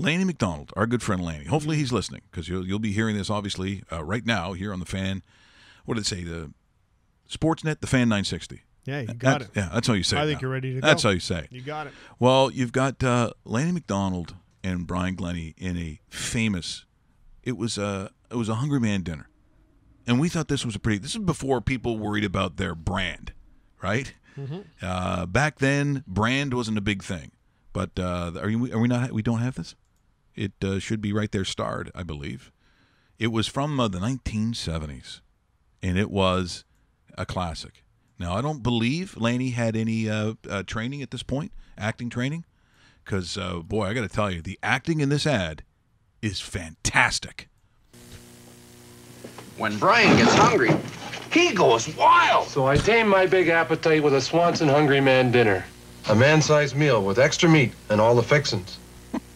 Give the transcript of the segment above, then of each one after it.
Lanny McDonald, our good friend Lanny. Hopefully he's listening because you'll you'll be hearing this obviously uh, right now here on the fan. What did it say? The Sportsnet, the Fan 960. Yeah, you got That- it. Yeah, that's how you say. I it think now. you're ready to go. That's go. how you say. it. You got it. Well, you've got uh, Lanny McDonald and Brian Glennie in a famous. It was a it was a Hungry Man dinner, and we thought this was a pretty. This is before people worried about their brand, right? Uh, back then, brand wasn't a big thing. But uh, are you? Are we not? We don't have this. It uh, should be right there, starred, I believe. It was from uh, the 1970s, and it was a classic. Now, I don't believe Lanny had any uh, uh, training at this point, acting training, because uh, boy, I got to tell you, the acting in this ad is fantastic. When Brian gets hungry, he goes wild. So I tame my big appetite with a Swanson Hungry Man dinner. A man-sized meal with extra meat and all the fixins.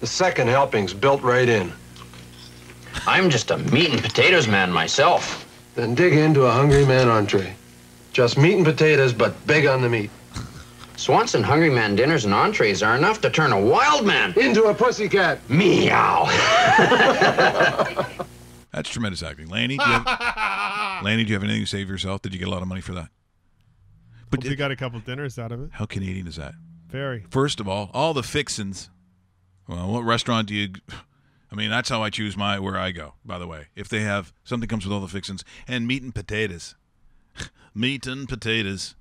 The second helping's built right in. I'm just a meat and potatoes man myself. Then dig into a Hungry Man entree. Just meat and potatoes, but big on the meat. Swanson Hungry Man dinners and entrees are enough to turn a wild man Into a pussycat. meow. That's tremendous acting. Lanny, do you have, Lanny, do you have anything to say for yourself? Did you get a lot of money for that? But Hope you got a couple dinners out of it. how Canadian is that? Very. First of all, all the fixins. Well, what restaurant do you? I mean, that's how I choose my where I go. By the way, if they have something comes with all the fixins and meat and potatoes, meat and potatoes.